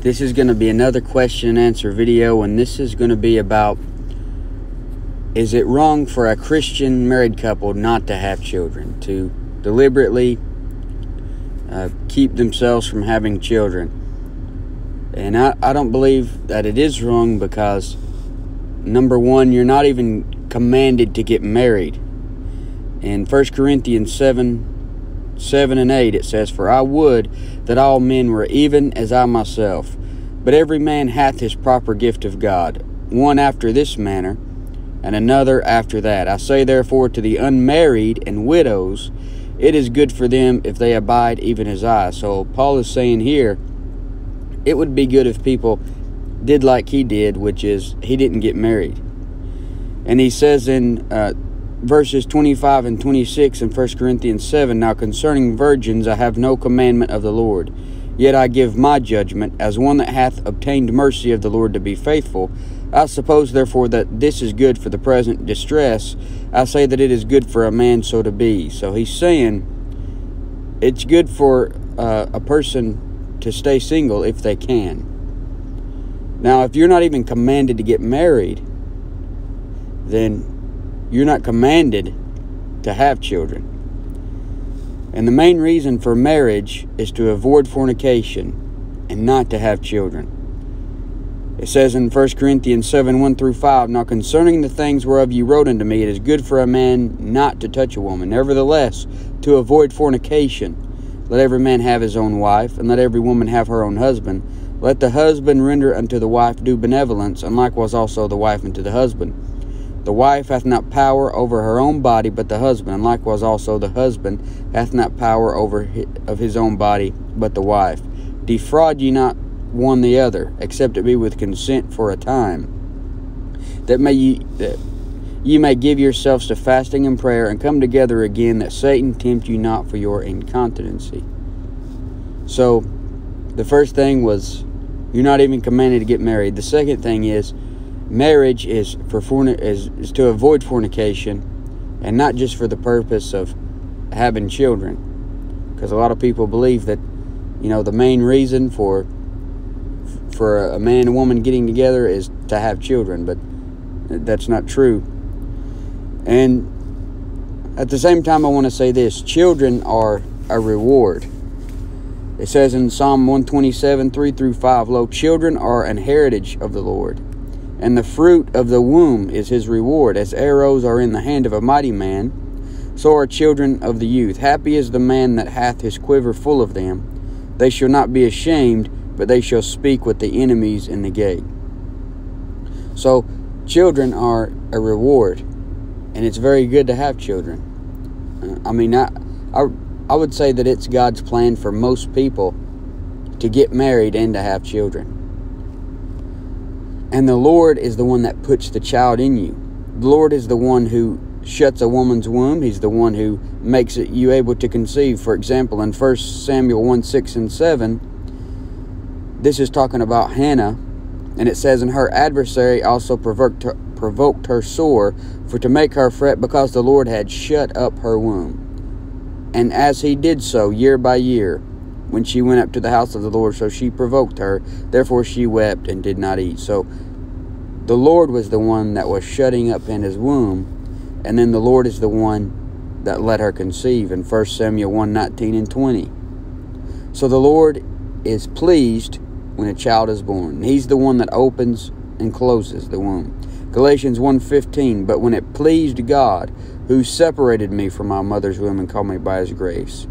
this is going to be another question and answer video, and this is going to be about is it wrong for a Christian married couple not to have children, to deliberately uh, keep themselves from having children? And I, I don't believe that it is wrong because, number one, you're not even commanded to get married. In 1 Corinthians 7 7 and 8, it says, For I would that all men were even as I myself. But every man hath his proper gift of God, one after this manner, and another after that. I say therefore to the unmarried and widows, it is good for them if they abide even as I. So Paul is saying here, it would be good if people did like he did, which is he didn't get married. And he says in uh, verses 25 and 26 in 1 Corinthians 7 Now concerning virgins, I have no commandment of the Lord. Yet I give my judgment, as one that hath obtained mercy of the Lord to be faithful. I suppose, therefore, that this is good for the present distress. I say that it is good for a man so to be. So he's saying it's good for uh, a person to stay single if they can. Now, if you're not even commanded to get married, then you're not commanded to have children. And the main reason for marriage is to avoid fornication and not to have children. It says in 1 Corinthians 7 1 through 5 Now concerning the things whereof you wrote unto me, it is good for a man not to touch a woman. Nevertheless, to avoid fornication, let every man have his own wife, and let every woman have her own husband. Let the husband render unto the wife due benevolence, and likewise also the wife unto the husband. The wife hath not power over her own body, but the husband, and likewise also the husband hath not power over of his own body, but the wife. Defraud ye not one the other, except it be with consent for a time, that may ye that Ye may give yourselves to fasting and prayer and come together again, that Satan tempt you not for your incontinency. So, the first thing was you're not even commanded to get married. The second thing is marriage is for forn- is, is to avoid fornication, and not just for the purpose of having children, because a lot of people believe that you know the main reason for for a man and woman getting together is to have children, but that's not true. And at the same time, I want to say this children are a reward. It says in Psalm 127, 3 through 5, Lo, children are an heritage of the Lord, and the fruit of the womb is his reward. As arrows are in the hand of a mighty man, so are children of the youth. Happy is the man that hath his quiver full of them. They shall not be ashamed, but they shall speak with the enemies in the gate. So, children are a reward and it's very good to have children. Uh, I mean, I, I, I would say that it's God's plan for most people to get married and to have children. And the Lord is the one that puts the child in you. The Lord is the one who shuts a woman's womb. He's the one who makes it you able to conceive. For example, in 1 Samuel 1 6 and 7, this is talking about Hannah, and it says, And her adversary also provoked her, provoked her sore, for to make her fret because the Lord had shut up her womb. And as he did so year by year, when she went up to the house of the Lord, so she provoked her. Therefore she wept and did not eat. So the Lord was the one that was shutting up in his womb, and then the Lord is the one that let her conceive in 1 Samuel 1 19 and 20. So the Lord is pleased when a child is born. He's the one that opens and closes the womb. Galatians 1:15 But when it pleased God who separated me from my mother's womb and called me by his grace.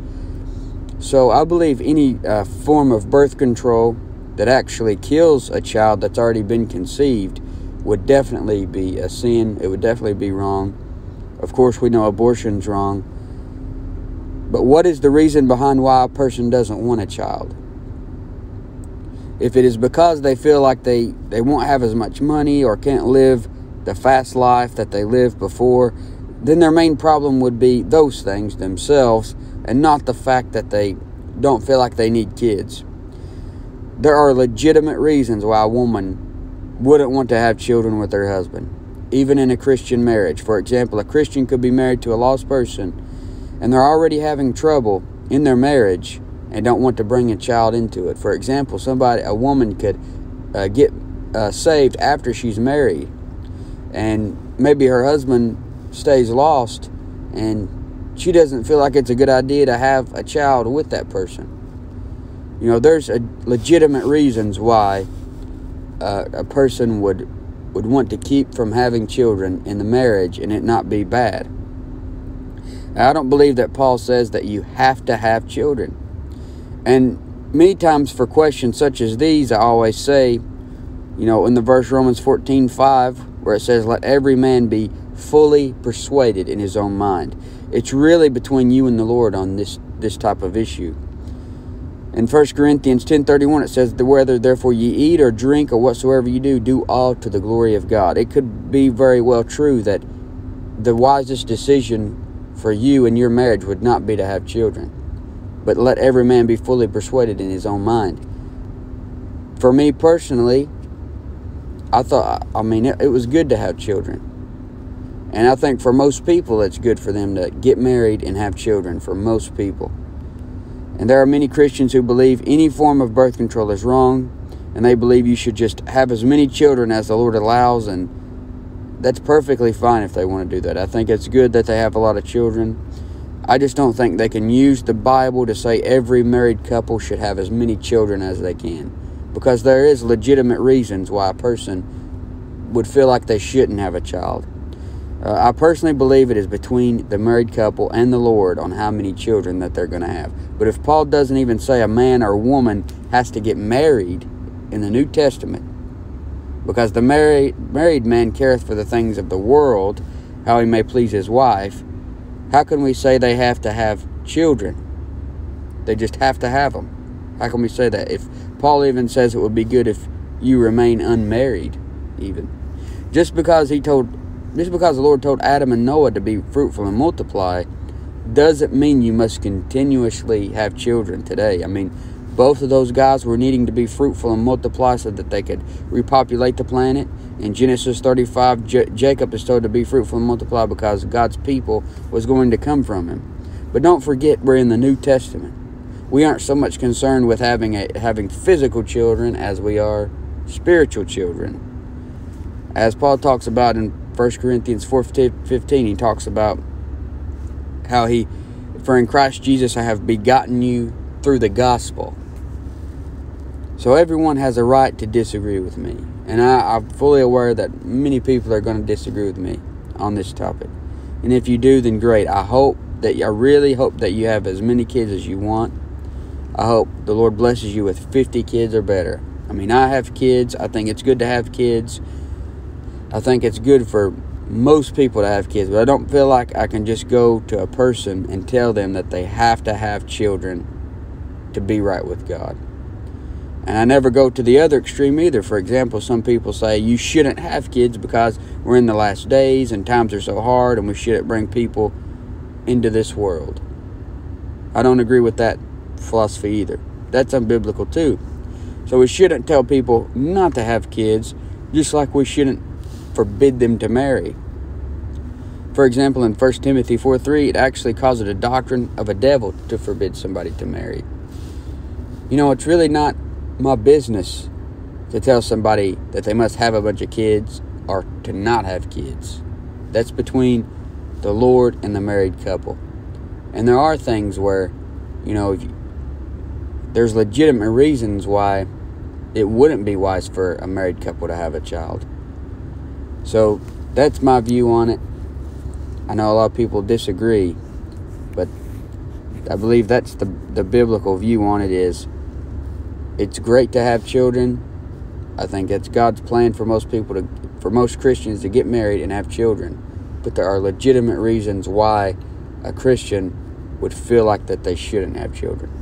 So I believe any uh, form of birth control that actually kills a child that's already been conceived would definitely be a sin. It would definitely be wrong. Of course, we know abortion's wrong. But what is the reason behind why a person doesn't want a child? If it is because they feel like they, they won't have as much money or can't live the fast life that they lived before, then their main problem would be those things themselves and not the fact that they don't feel like they need kids. There are legitimate reasons why a woman wouldn't want to have children with her husband, even in a Christian marriage. For example, a Christian could be married to a lost person and they're already having trouble in their marriage and don't want to bring a child into it. For example, somebody, a woman could uh, get uh, saved after she's married, and maybe her husband stays lost, and she doesn't feel like it's a good idea to have a child with that person. You know, there's a legitimate reasons why uh, a person would would want to keep from having children in the marriage and it not be bad. I don't believe that Paul says that you have to have children. And many times for questions such as these, I always say, you know, in the verse Romans 14 5, where it says, Let every man be fully persuaded in his own mind. It's really between you and the Lord on this, this type of issue. In 1 Corinthians 10.31 it says, "The Whether therefore ye eat or drink or whatsoever you do, do all to the glory of God. It could be very well true that the wisest decision for you and your marriage would not be to have children. But let every man be fully persuaded in his own mind. For me personally, I thought, I mean, it, it was good to have children. And I think for most people, it's good for them to get married and have children, for most people. And there are many Christians who believe any form of birth control is wrong, and they believe you should just have as many children as the Lord allows, and that's perfectly fine if they want to do that. I think it's good that they have a lot of children. I just don't think they can use the Bible to say every married couple should have as many children as they can. Because there is legitimate reasons why a person would feel like they shouldn't have a child. Uh, I personally believe it is between the married couple and the Lord on how many children that they're going to have. But if Paul doesn't even say a man or woman has to get married in the New Testament, because the married, married man careth for the things of the world, how he may please his wife, how can we say they have to have children? They just have to have them. How can we say that? If Paul even says it would be good if you remain unmarried, even. Just because he told just because the Lord told Adam and Noah to be fruitful and multiply doesn't mean you must continuously have children today. I mean, both of those guys were needing to be fruitful and multiply so that they could repopulate the planet. In Genesis 35, J- Jacob is told to be fruitful and multiply because God's people was going to come from him. But don't forget, we're in the New Testament. We aren't so much concerned with having a, having physical children as we are spiritual children. As Paul talks about in 1 Corinthians 4 15, he talks about how he, for in Christ Jesus I have begotten you through the gospel. So everyone has a right to disagree with me. And I, am fully aware that many people are going to disagree with me on this topic. And if you do, then great. I hope that I really hope that you have as many kids as you want. I hope the Lord blesses you with 50 kids or better. I mean, I have kids. I think it's good to have kids. I think it's good for most people to have kids, but I don't feel like I can just go to a person and tell them that they have to have children to be right with God. And I never go to the other extreme either. For example, some people say you shouldn't have kids because we're in the last days and times are so hard and we shouldn't bring people into this world. I don't agree with that philosophy either. That's unbiblical too. So we shouldn't tell people not to have kids, just like we shouldn't forbid them to marry. For example, in 1 Timothy 4 3, it actually calls it a doctrine of a devil to forbid somebody to marry. You know, it's really not my business to tell somebody that they must have a bunch of kids or to not have kids. That's between the Lord and the married couple. And there are things where, you know, there's legitimate reasons why it wouldn't be wise for a married couple to have a child. So that's my view on it. I know a lot of people disagree, but I believe that's the the biblical view on it is it's great to have children. I think it's God's plan for most people to for most Christians to get married and have children. But there are legitimate reasons why a Christian would feel like that they shouldn't have children.